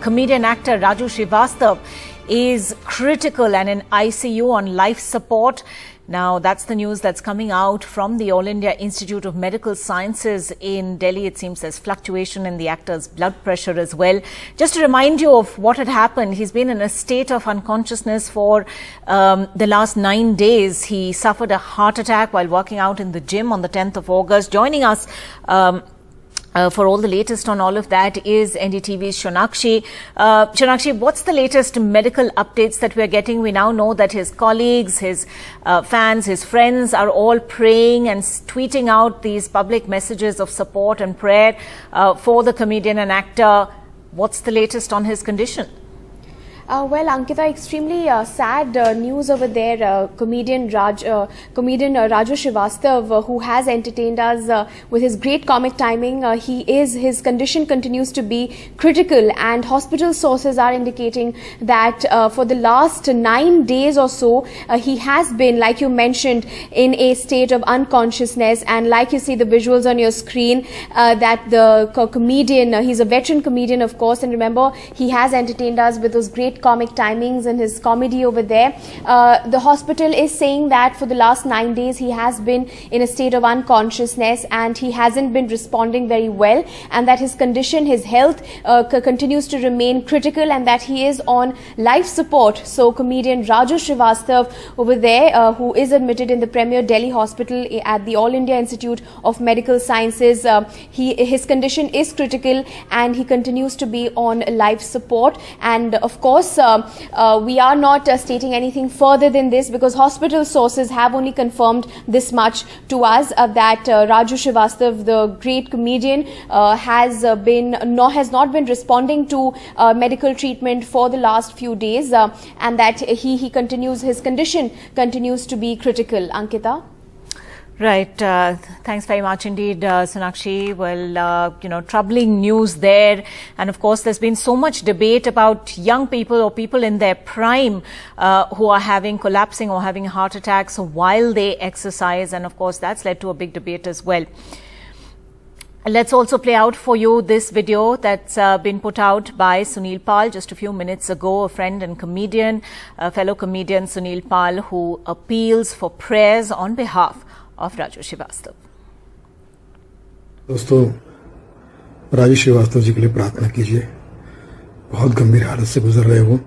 Comedian actor Raju Srivastav is critical and in ICU on life support. Now, that's the news that's coming out from the All India Institute of Medical Sciences in Delhi. It seems there's fluctuation in the actor's blood pressure as well. Just to remind you of what had happened, he's been in a state of unconsciousness for um, the last nine days. He suffered a heart attack while working out in the gym on the 10th of August. Joining us, um, uh, for all the latest on all of that is NDTV's Shonakshi. Uh, Shonakshi, what's the latest medical updates that we're getting? We now know that his colleagues, his uh, fans, his friends are all praying and tweeting out these public messages of support and prayer uh, for the comedian and actor. What's the latest on his condition? Uh, well, Ankita, extremely uh, sad uh, news over there. Uh, comedian Raj, uh, comedian uh, Raju Srivastav, who has entertained us with his great comic timing, he is his condition continues to be critical, and hospital sources are indicating that for the last nine days or so, he has been, like you mentioned, in a state of unconsciousness, and like you see the visuals on your screen, that the co comedian, he's a veteran comedian, of course, and remember he has entertained us with those great comic timings and his comedy over there. Uh, the hospital is saying that for the last nine days he has been in a state of unconsciousness and he hasn't been responding very well and that his condition, his health uh, continues to remain critical and that he is on life support. So comedian Raju Srivastav over there uh, who is admitted in the Premier Delhi Hospital at the All India Institute of Medical Sciences. Uh, he, his condition is critical and he continues to be on life support and of course course, uh, uh, we are not uh, stating anything further than this because hospital sources have only confirmed this much to us that Raju Srivastav, the great comedian, has been no, has not been responding to medical treatment for the last few days, and that he he continues his condition continues to be critical. Ankita. Right. Uh, thanks very much indeed, uh, Sonakshi. Well, uh, you know, troubling news there. And of course, there's been so much debate about young people or people in their prime uh, who are having collapsing or having heart attacks while they exercise. And of course, that's led to a big debate as well. Let's also play out for you this video that's uh, been put out by Sunil Pal just a few minutes ago, a friend and comedian, a fellow comedian Sunil Pal, who appeals for prayers on behalf of Raju Srivastava. दोस्तों, राजू श्रीवास्तव जी के लिए प्रार्थना कीजिए। बहुत गंभीर हालत से गुजर रहे वो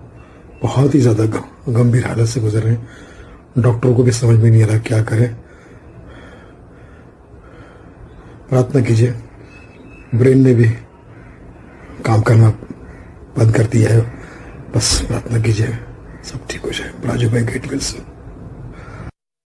बहुत ही ज़्यादा गंभीर हालत से गुजर रहे डॉक्टरों को भी समझ में नहीं आ रहा क्या करें। प्रार्थना कीजिए। ब्रेन ने भी काम करना बंद कर दिया है। बस प्रार्थना कीजिए। सब ठीक हो जाए। राजू भाई गेट विल